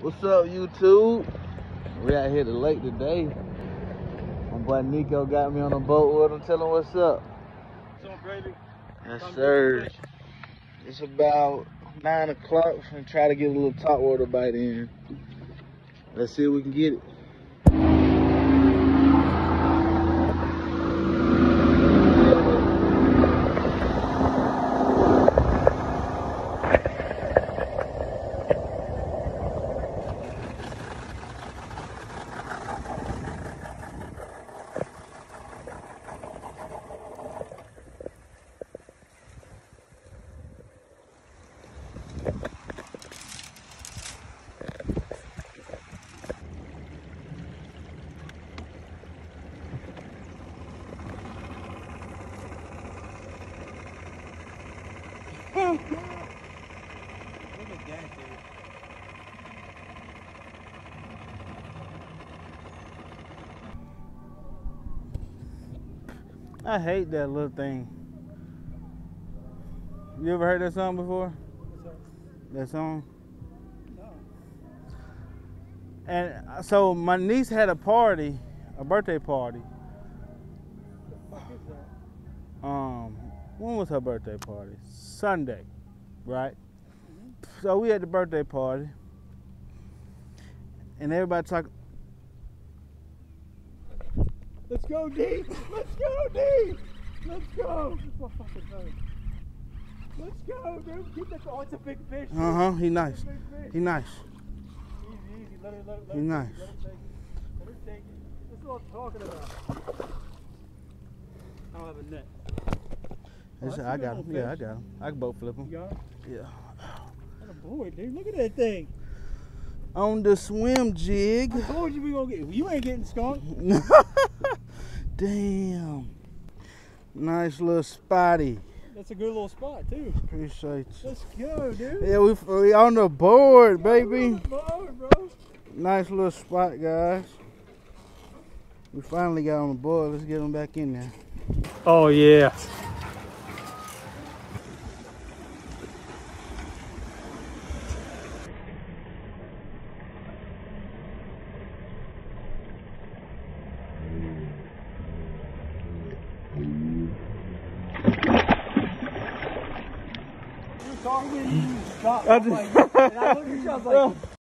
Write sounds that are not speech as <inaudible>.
What's up, YouTube? We out here the lake today. My boy Nico got me on the boat with him. Tell him what's up. What's up, Brady? Yes, sir. It's about 9 o'clock and try to get a little top water bite in. Let's see if we can get it. I hate that little thing. You ever heard that song before? That song? And uh, so my niece had a party, a birthday party. Um, when was her birthday party? Sunday, right? So we had the birthday party, and everybody talking. Let's go, D! Let's go, D! Let's go! That's my fucking nose. Let's go, dude. Keep that. Oh, it's a big fish. Uh huh. He nice. He nice. Easy, easy. Let her, let her, let He nice. Let her take it. Let her take it. That's what I'm talking about. I don't have a net. It's- oh, that's a I good got him. little Yeah, I got him. I can boat flip You him. got it? Yeah. What a boy, dude. Look at that thing. On the swim jig. I told you we gonna get. You ain't getting skunk. <laughs> Damn. Nice little spotty. That's a good little spot too. Appreciate you. Let's go, dude. Yeah, we, we on the board, We're on baby. the board, bro. Nice little spot, guys. We finally got on the board. Let's get them back in there. Oh yeah. You were talking